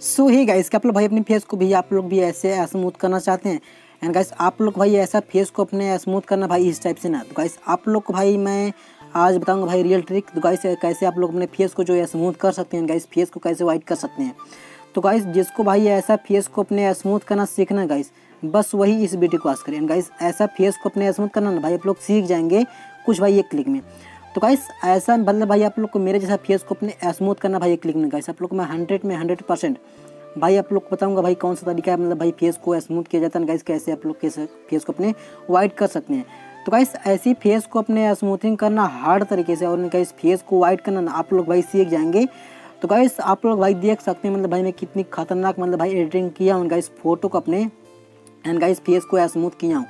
सो ही guys क्या आप लोग भाई अपने फेस को भी, आप लोग भी ऐसे स्मूथ करना चाहते हैं। एंड गाइस आप लोग भाई ऐसा फेस को अपने स्मूथ करना भाई इस टाइप से ना। तो गाइस आप लोग को भाई मैं आज बताऊँगा भाई रियल ट्रिक तो गाइस कैसे आप लोग अपने फेस को जो है स्मूथ कर सकते हैं। गाइस फेस को कैसे वाइट कर सकते हैं। तो गाइस जिसको भाई ऐसा फेस को अपने स्मूथ करना सीखना गाइस बस वही इस वीडियो को आज करें। गाइस ऐसा फेस को अपने स्मूथ करना ना भाई आप लोग सीख जाएँगे कुछ भाई एक क्लिक में। तो गाइस ऐसा मतलब भाई आप लोग को मेरे जैसा फेस को अपने स्मूथ करना भाई एक क्लिक में गाइस आप लोग को मैं हंड्रेड में हंड्रेड परसेंट भाई आप लोग को बताऊँगा भाई कौन सा तरीका है मतलब भाई फेस को स्मूथ किया जाता है गाइस कैसे आप लोग कैसे फेस को अपने वाइट कर सकते हैं। तो गाइस ऐसी फेस को अपने स्मूथिंग करना हार्ड तरीके से और गाइस फेस को वाइट करना आप लोग भाई सीख जाएँगे। तो गाइस आप लोग भाई देख सकते हैं मतलब भाई मैं कितनी खतरनाक मतलब भाई एडिटिंग किया हूँ गाइस फ़ोटो को अपने एंड गाइस फेस को स्मूथ किया हूँ।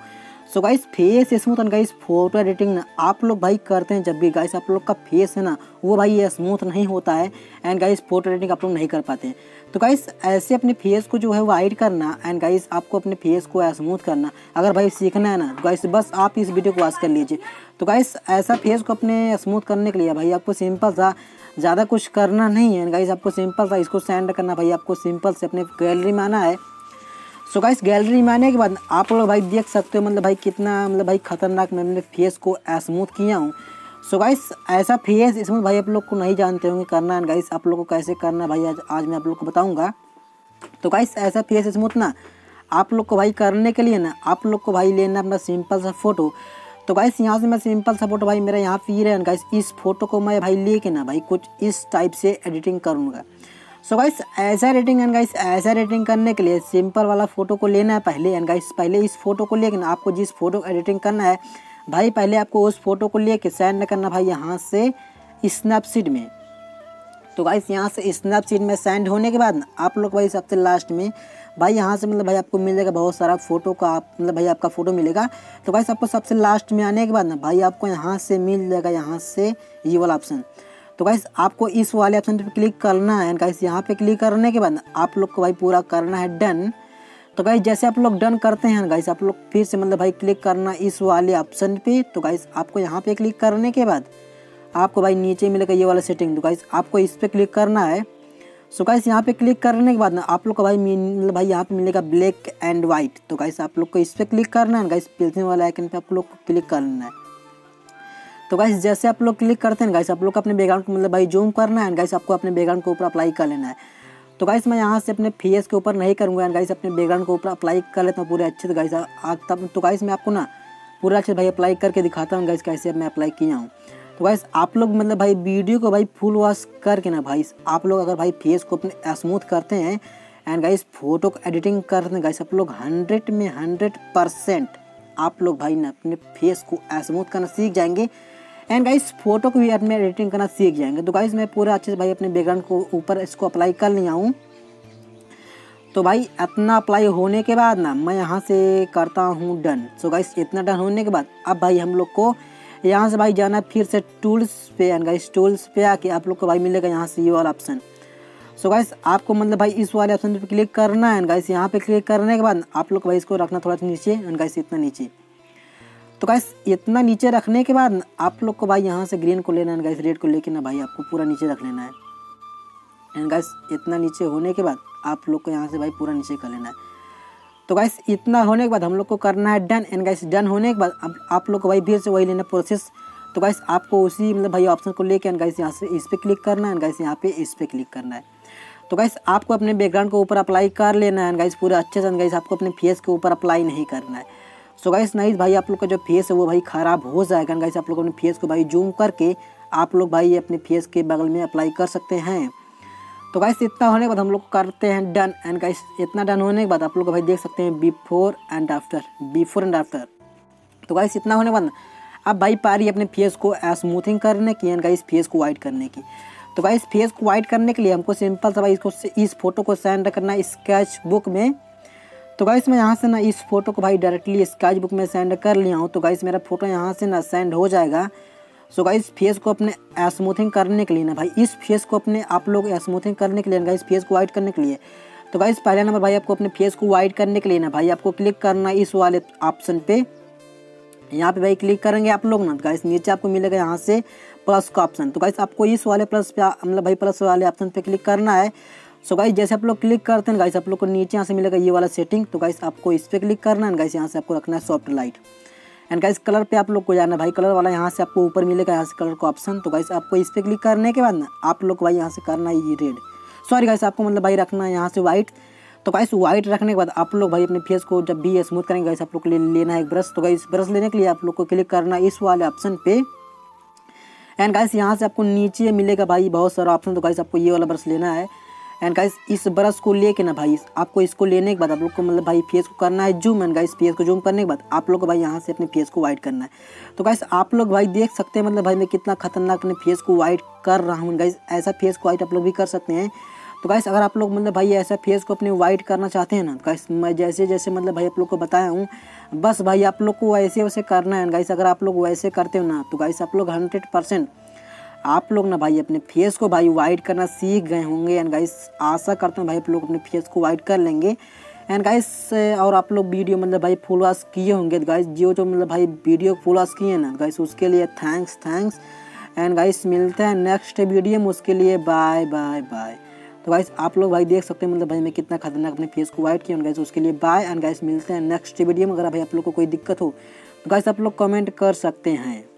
So guys face smooth and guys photo editing ना आप लोग भाई करते हैं जब भी गाइस आप लोग का फेस है ना, वो भाई ये स्मूथ नहीं होता है एंड गाइस फ़ोटो एडिटिंग आप लोग नहीं कर पाते हैं। तो गाइस ऐसे अपने फेस को जो है वो हाइड करना एंड गाइस आपको अपने फेस को स्मूथ करना। अगर भाई सीखना है ना तो गाइस बस आप इस वीडियो को वॉच कर लीजिए। तो गाइस ऐसा फेस को अपने स्मूथ करने के लिए भाई, आपको सिंपल सा, ज़्यादा कुछ करना नहीं है। गाइस आपको सिंपल सा इसको सेंड करना भाई, आपको सिंपल से अपने गैलरी में आना है। सो गाइस गैलरी में आने के बाद आप लोग भाई देख सकते हो मतलब भाई कितना मतलब भाई खतरनाक मैं अपने फेस को स्मूथ किया हूँ। सो गाइस ऐसा फेस स्मूथ भाई आप लोग को नहीं जानते होंगे करना है गाइस आप लोग को कैसे करना भाई आज आज मैं आप लोग को बताऊँगा। तो गाइस ऐसा फेस स्मूथ ना, आप लोग को भाई करने के लिए ना, आप लोग को भाई लेना अपना सिंपल सा फ़ोटो तो गाइस यहाँ से मैं सिंपल सा फ़ोटो भाई मेरा यहाँ फिर है गाइस इस फ़ोटो को मैं भाई लेके ना भाई कुछ इस टाइप से एडिटिंग करूँगा। सो गाइस ऐसा रेटिंग एंड गाइस ऐसा रेटिंग करने के लिए सिंपल वाला फ़ोटो को लेना है पहले एंड गाइस पहले इस फ़ोटो को लेकर आपको जिस फ़ोटो एडिटिंग करना है, भाई पहले आपको उस फ़ोटो को लेके सेंड करना भाई यहाँ से स्नैपसीड में। तो गाइस यहाँ से स्नैपसीड में सेंड होने के बाद आप लोग भाई सबसे लास्ट में, भाई यहाँ से मतलब भाई आपको मिल जाएगा बहुत सारा फ़ोटो का आप मतलब भाई आपका फ़ोटो मिलेगा। तो गाइस आपको सबसे लास्ट में आने के बाद ना भाई आपको यहाँ से मिल जाएगा, यहाँ से ये वाला ऑप्शन तो गाइस आपको इस वाले ऑप्शन पर क्लिक करना है। गाइस यहाँ पे क्लिक करने के बाद आप लोग को भाई पूरा करना है डन तो गाइस जैसे आप लोग डन करते हैं गाइस आप लोग फिर से मतलब भाई क्लिक करना इस वाले ऑप्शन पे। तो गाइस आपको यहाँ पे क्लिक करने के बाद आपको भाई नीचे मिलेगा ये वाला सेटिंग तो गाइस आपको इस पर क्लिक करना है। सो गाइस यहाँ पे क्लिक करने के बाद ना आप लोग को भाई मतलब भाई यहाँ पे मिलेगा ब्लैक एंड वाइट तो गाइस आप लोग को इस पर क्लिक करना है। गाइस पेल्सिंग वाला आइकन पे आप लोग को क्लिक करना है। तो गाइस जैसे आप लोग क्लिक करते हैं गाइस आप लोग को अपने बैकग्राउंड को मतलब भाई जूम करना है गाइस आपको अपने बैकग्राउंड के ऊपर अप्लाई कर लेना है। तो गाइस मैं यहाँ से अपने फेस के ऊपर नहीं करूँगा एंड गाइस अपने बैकग्राउंड के ऊपर अप्लाई कर लेता हूँ पूरे अच्छे से गाइस तब तो गाइस मैं आपको ना पूरा अच्छे भाई अप्लाई करके दिखाता हूँ गाइस कैसे मैं अप्लाई किया हूँ। तो गाइस आप लोग मतलब भाई वीडियो को भाई फुल वॉश करके ना भाई, आप लोग अगर भाई फेस को अपने स्मूथ करते हैं एंड गाइस फ़ोटो को एडिटिंग करते हैं गाइस आप लोग हंड्रेड में हंड्रेड परसेंट आप लोग भाई ना अपने फेस को स्मूथ करना सीख जाएँगे। एंड गाइस फ़ोटो को भी अपने एडिटिंग करना सीख जाएँगे। तो गाइस मैं पूरा अच्छे से भाई अपने बैकग्राउंड को ऊपर इसको अप्लाई कर लिया हूँ। तो भाई इतना अप्लाई होने के बाद ना, मैं यहाँ से करता हूँ डन सो गाइस इतना डन होने के बाद, अब भाई हम लोग को यहाँ से भाई जाना फिर से टूल्स पे। एंड गाइस टूल्स पे आके आप लोग को भाई मिलेगा यहाँ से ये वाला ऑप्शन सो गाइस आपको मतलब भाई इस वाले ऑप्शन पे क्लिक करना है। एंड गाइस यहाँ पे क्लिक करने के बाद आप लोग भाई इसको रखना थोड़ा सा नीचे। एंड गाइस इतना नीचे। तो गाइस इतना नीचे रखने के बाद आप लोग को भाई यहाँ से ग्रीन को लेना है गाइस रेड को लेके ना भाई आपको पूरा नीचे रख लेना है। एंड गाइस इतना नीचे होने के बाद आप लोग को यहाँ से भाई पूरा नीचे कर लेना है। तो गाइस इतना होने के बाद हम लोग को करना है डन एंड गाइस डन होने के बाद अब आप लोग को भाई फिर से वही लेना प्रोसेस तो गाइस आपको उसी मतलब भाई ऑप्शन को लेके एंड गाइस यहाँ से इस पर क्लिक करना है। एंड गाइस यहाँ पे इस पर क्लिक करना है। तो गाइस आपको अपने बैकग्राउंड के ऊपर अप्लाई कर लेना है। गाइस पूरा अच्छे से एंड गाइस आपको अपने फेस के ऊपर अप्लाई नहीं करना है। सो गाइस नहीं भाई, आप लोग का जो फेस है वो भाई ख़राब हो जाएगा। गाइस आप लोग अपने फेस को भाई जूम करके आप लोग भाई अपने फेस के बगल में अप्लाई कर सकते हैं। तो गाइस इतना होने के बाद हम लोग करते हैं डन एंड गाइस इतना डन होने के बाद आप लोग भाई देख सकते हैं before and after before and after तो गाइस इतना होने के बाद अब भाई पारी अपने फेस को स्मूथिंग करने की एंड गाइस फेस को वाइट करने की। तो गाइस फेस को वाइट करने के लिए हमको सिंपल सा भाई इसको इस फ़ोटो को सेंड करना है स्केच बुक में। तो गाइस मैं यहाँ से ना इस फ़ोटो को भाई डायरेक्टली स्केच बुक में सेंड कर लिया हूँ। तो गाइस मेरा फ़ोटो यहाँ से ना सेंड हो जाएगा। सो गाइस फेस को अपने स्मूथिंग करने के लिए ना भाई, इस फेस को अपने आप लोग स्मूथिंग करने के लिए ना गाइस फेस को वाइट करने के लिए। तो गाइस पहले नंबर भाई, आपको अपने फेस को वाइट करने के लिए ना भाई, आपको क्लिक करना इस वाले ऑप्शन पे। यहाँ पे भाई क्लिक करेंगे आप लोग ना गाइस नीचे आपको मिलेगा यहाँ से प्लस का ऑप्शन तो गाइस आपको इस वाले प्लस पे मतलब भाई प्लस वाले ऑप्शन पे क्लिक करना है। सो गाइस जैसे आप लोग क्लिक करते हैं गाइस आप लोग को नीचे यहाँ से मिलेगा ये वाला सेटिंग तो गाइस आपको इस पर क्लिक करना है गाइस यहाँ से आपको रखना है soft light and guys colour पे आप लोग को जाना है, भाई कलर वाला यहाँ से आपको ऊपर मिलेगा, यहाँ से कलर का ऑप्शन तो गाइस आपको इस पर क्लिक करने के बाद ना, आप लोग को भाई यहाँ से करना है ये रेड सॉरी गाइस आपको मतलब भाई रखना है यहाँ से वाइट तो गाइस व्हाइट रखने के बाद आप लोग भाई अपने फेस को जब भी स्मूथ करेंगे गाइस आप लोग को लेना है एक ब्रश तो गाइस ब्रश लेने के लिए आप लोग को क्लिक करना है इस वाले ऑप्शन पे. एंड गाइस यहाँ से आपको नीचे मिलेगा भाई बहुत सारा ऑप्शन तो गाइस आपको ये वाला ब्रश लेना है. एंड गाइस इस ब्रश को लेके ना भाई, आपको इसको लेने के बाद आप लोग को मतलब भाई फेस को करना है जूम एंड गाइस फेस को जूम करने के बाद आप लोग को भाई यहाँ से अपने फेस को वाइट करना है। तो गाइस आप लोग भाई देख सकते हैं मतलब भाई मैं कितना खतरनाक अपने फेस को वाइट कर रहा हूँ। गाइस ऐसा फेस को वाइट आप लोग भी कर सकते हैं। तो गाइस अगर आप लोग मतलब भाई ऐसा फेस को अपने वाइट करना चाहते हैं ना तो गाइस मैं जैसे जैसे मतलब भाई आप लोग को बताया हूँ, बस भाई आप लोग को वैसे वैसे करना है। गाइस अगर आप लोग वैसे करते हो ना तो गाइस आप लोग हंड्रेड परसेंट आप लोग ना भाई अपने फेस को भाई वाइट करना सीख गए होंगे। एंड गाइस आशा करता हूँ भाई आप लोग अपने फेस को वाइट कर लेंगे। एंड गाइस और आप लोग वीडियो मतलब भाई फुल वॉश किए होंगे। गाइस जो जो मतलब भाई वीडियो फुल वॉश किए ना गाइस उसके लिए थैंक्स थैंक्स एंड गाइस मिलते हैं नेक्स्ट वीडियो में, उसके लिए बाय बाय बाय तो गाइस आप लोग भाई देख सकते हैं मतलब भाई मैं कितना खतरनाक अपने फेस को वाइट किया गाइस उसके लिए बाय एंड गाइस मिलते हैं नेक्स्ट वीडियो में, अगर भाई आप लोग को कोई दिक्कत हो तो गाइस आप लोग कमेंट कर सकते हैं।